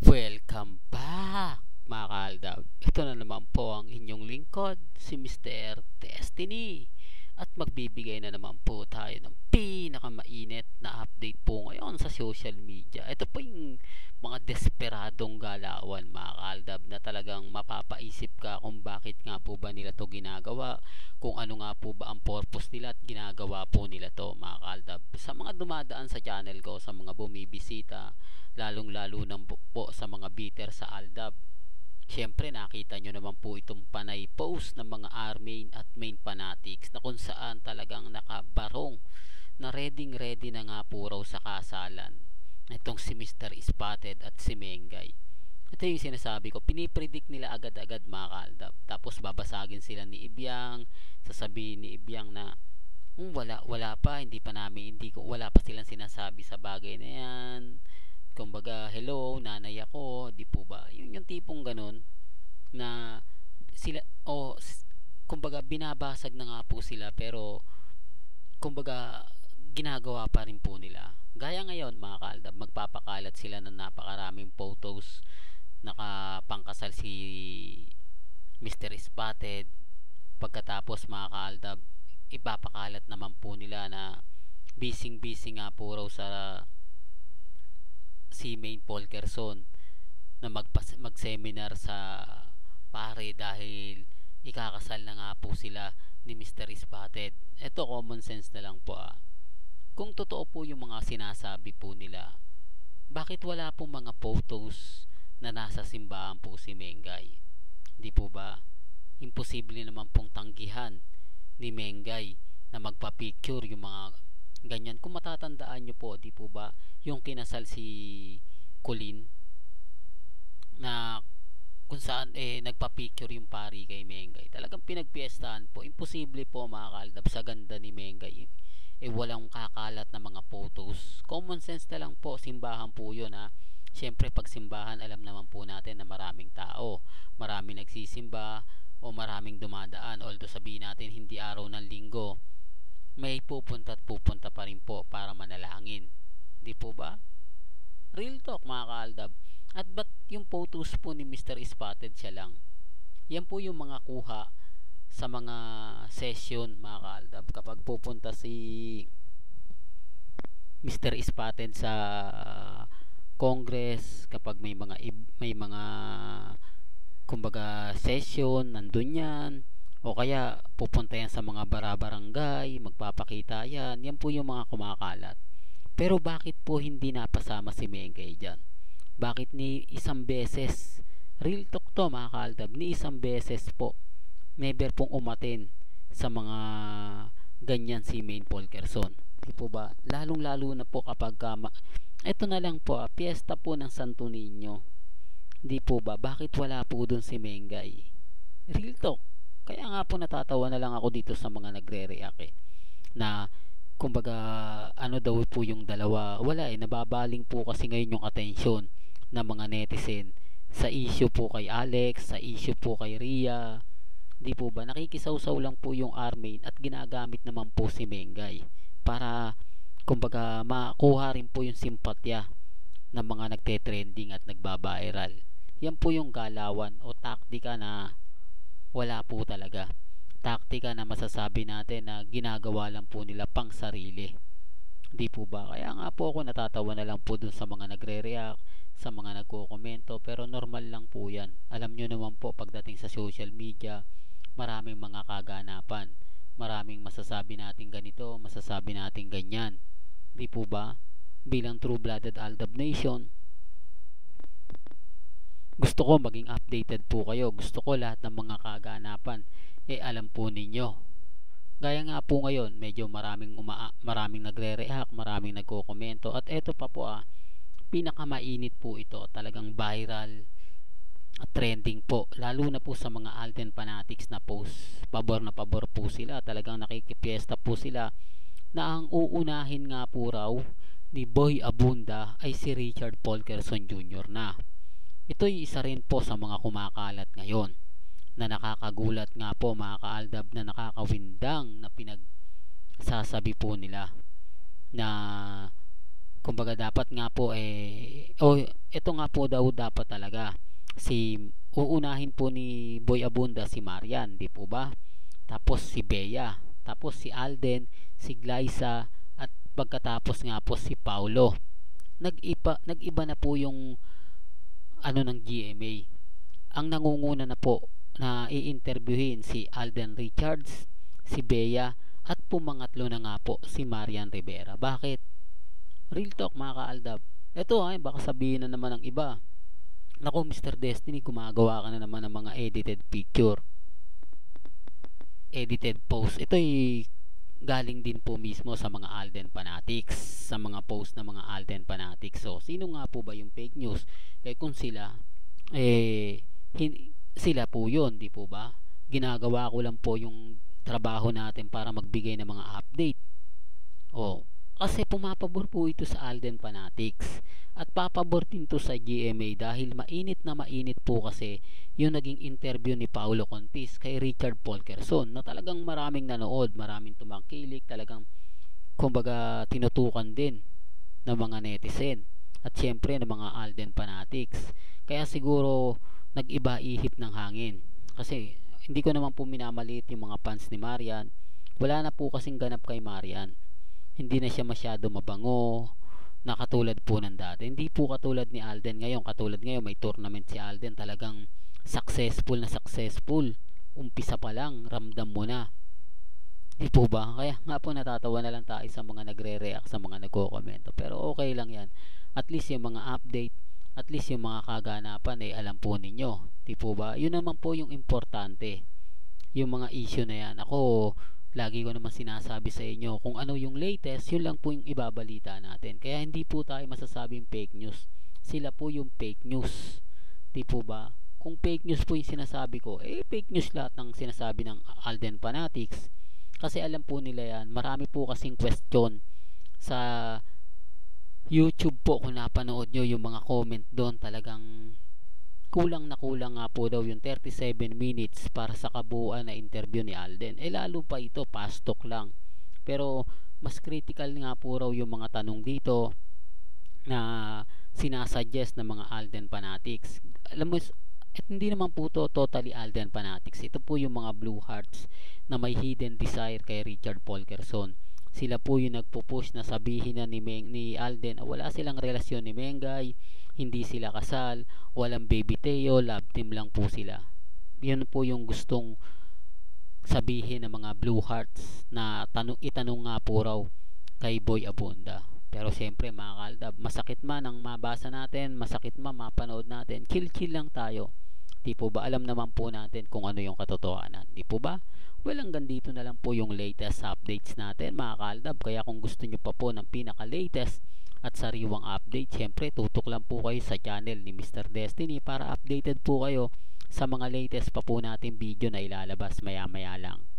Welcome back mga kaaldab. Ito na naman po ang inyong lingkod, si Mr. Destiny. At magbibigay na naman po tayo ng pinakamainit na update po ngayon sa social media. Ito po yung mga desperadong galawan mga kaaldab na talagang mapapaisip ka kung bakit nga po ba nila to ginagawa, kung ano nga po ba ang purpose nila at ginagawa po nila to mga kaaldab. Sa mga dumadaan sa channel ko, sa mga bumibisita, lalong lalo nang po sa mga bitter sa Aldab. Siyempre nakita nyo naman po itong panay post ng mga armain at main fanatics na kung saan talagang nakabarong na ready ready na nga po raw sa kasalan itong si Mr. Spotted at si Mengay. Ito yung sinasabi ko, pinipredict nila agad-agad mga kaaldab. Tapos babasagin sila ni Ibyang, sasabihin ni Ibyang na um, wala, wala pa, hindi pa namin, hindi ko, wala pa silang sinasabi sa bagay na yan kumbaga hello nanay ako di po ba? Yun yung tipong ganun na sila o oh, kumbaga binabasag na nga po sila pero kumbaga ginagawa pa rin po nila. Gaya ngayon mga kaaldab magpapakalat sila ng napakaraming photos. Nakapangkasal si Mr. Spotted. Pagkatapos mga kaaldab ipapakalat naman po nila na bising busy nga po raw sa si Maine Polkerson na magpas- mag-seminar sa pare dahil ikakasal na nga po sila ni Mr. Spotted. Ito common sense na lang po ah. Kung totoo po yung mga sinasabi po nila, bakit wala po mga photos na nasa simbahan po si Mengay? Di po ba? Imposible naman pong tanggihan ni Mengay na magpa-picture yung mga ganyan. Kung matatandaan nyo po, di po ba, yung kinasal si Colin na kung saan eh nagpa-picture yung pari kay Mengay. Talagang pinagpiestahan po. Imposible po mga kaldab sa ganda ni Mengay. Eh walang kakalat na mga photos. Common sense na lang po. Simbahan po yun ha. Siyempre pag simbahan alam naman po natin na maraming tao. Maraming nagsisimba o maraming dumadaan. Although sabihin natin hindi araw ng linggo may pupunta at pupunta pa rin po para manalangin. Di po ba? Real talk mga kaaldab. At ba't yung photos po ni Mr. Spotted siya lang? Yan po yung mga kuha sa mga session mga kaaldab. Kapag pupunta si Mr. Spotted sa Congress, kapag may mga may mga kumbaga session, nandun yan o kaya pupunta yan sa mga barabarangay, magpapakita yan. Yan po yung mga kumakalat. Pero bakit po hindi napasama si Mengay dyan? Bakit ni isang beses, real talk to mga kaaldab, ni isang beses po, never pong umatin sa mga ganyan si Main Polkerson. Di po ba? Lalong lalo na po kapag uh, ito na lang po, ah, piyesta po ng Santo Niño. Di po ba? Bakit wala po dun si Mengay? Real talk kaya nga po natatawa na lang ako dito sa mga nagre-react eh. Na kumbaga ano daw po yung dalawa. Wala eh, nababaling po kasi ngayon yung atensyon ng mga netizen sa issue po kay Alex, sa issue po kay Ria. Di po ba? Nakikisawsaw lang po yung Armain at ginagamit naman po si Mengay para kumbaga makuha rin po yung simpatya ng mga nagte-trending at nagba-viral. Yan po yung galawan o taktika na wala po talaga. Taktika na masasabi natin na ginagawa lang po nila pang sarili. Di po ba? Kaya nga po ako natatawa na lang po dun sa mga nagre-react sa mga nagko-komento pero normal lang po yan. Alam nyo naman po pagdating sa social media maraming mga kaganapan. Maraming masasabi natin ganito masasabi natin ganyan. Di po ba? Bilang true-blooded Aldab Nation gusto ko maging updated po kayo. Gusto ko lahat ng mga kaganapan eh alam po ninyo. Gaya nga po ngayon medyo maraming uma maraming nagre-react maraming nagko-komento. At eto pa po ah pinakamainit po ito. Talagang viral at trending po. Lalo na po sa mga Alden fanatics na post. Pabor na pabor po sila. Talagang nakikipiesta po sila. Na ang uunahin nga po raw ni Boy Abunda ay si Richard Polkerson Jr. na Ito'y isa rin po sa mga kumakalat ngayon na nakakagulat nga po mga kaaldab na nakakawindang na pinagsasabi po nila na kumbaga dapat nga po eh o ito nga po daw dapat talaga si uunahin po ni Boy Abunda si Marian, di po ba? Tapos si Bea, tapos si Alden, si Glyza at pagkatapos nga po si Paulo. Nag-iba nag-iba na po yung ano ng GMA. Ang nangunguna na po na i-interviewin si Alden Richards, si Bea at pumangatlo na nga po si Marian Rivera. Bakit? Real talk mga kaaldab. Ito ay baka sabihin na naman ng iba. Nako Mr. Destiny, gumagawa ka na naman ng mga edited picture. Edited post. Ito ay galing din po mismo sa mga Alden fanatics, sa mga post ng mga Alden fanatics. So, sino nga po ba yung fake news? Eh kung sila, eh hin- sila po 'yon, di po ba? Ginagawa ko lang po yung trabaho natin para magbigay ng mga update. Oh, kasi pumapabor po ito sa Alden Fanatics at papabor din to sa GMA dahil mainit na mainit po kasi yung naging interview ni Paulo Contis kay Richard Polkerson na talagang maraming nanood, maraming tumangkilik, talagang kumbaga tinutukan din ng mga netizen at syempre ng mga Alden Fanatics. Kaya siguro nag-iba ihip ng hangin kasi hindi ko naman po minamaliit yung mga fans ni Marian. Wala na po kasing ganap kay Marian hindi na siya masyado mabango na katulad po ng dati. Hindi po katulad ni Alden ngayon. Katulad ngayon may tournament si Alden talagang successful na successful. Umpisa pa lang, ramdam mo na. Di po ba? Kaya nga po natatawa na lang tayo sa mga nagre-react sa mga nagko-komento. Pero okay lang yan. At least yung mga update, at least yung mga kaganapan eh alam po ninyo. Di po ba? Yun naman po yung importante. Yung mga issue na yan. Ako, lagi ko naman sinasabi sa inyo kung ano yung latest yun lang po yung ibabalita natin. Kaya hindi po tayo masasabing fake news. Sila po yung fake news. Di po ba? Kung fake news po yung sinasabi ko eh fake news lahat ng sinasabi ng Alden Fanatics. Kasi alam po nila yan. Marami po kasing question sa YouTube po kung napanood nyo yung mga comment doon. Talagang kulang na kulang nga po daw yung 37 minutes para sa kabuuan na interview ni Alden. Eh lalo pa ito, pastok lang. Pero mas critical nga po raw yung mga tanong dito na sinasuggest ng mga Alden fanatics. Alam mo, at hindi naman po to totally Alden fanatics. Ito po yung mga blue hearts na may hidden desire kay Richard Polkerson sila po yung nagpo-push na sabihin na ni, Meng, ni Alden na wala silang relasyon ni Mengay, hindi sila kasal, walang baby Teo, love team lang po sila. Yun po yung gustong sabihin ng mga Blue Hearts na tanong, itanong nga po raw kay Boy Abunda. Pero siyempre mga kaldab, masakit man ang mabasa natin, masakit man mapanood natin, kill-kill lang tayo. Di po ba alam naman po natin kung ano yung katotohanan? Di po ba? Well, hanggang dito na lang po yung latest updates natin mga kaldab. Kaya kung gusto nyo pa po ng pinaka-latest at sariwang update, syempre tutok lang po kayo sa channel ni Mr. Destiny para updated po kayo sa mga latest pa po natin video na ilalabas maya maya lang.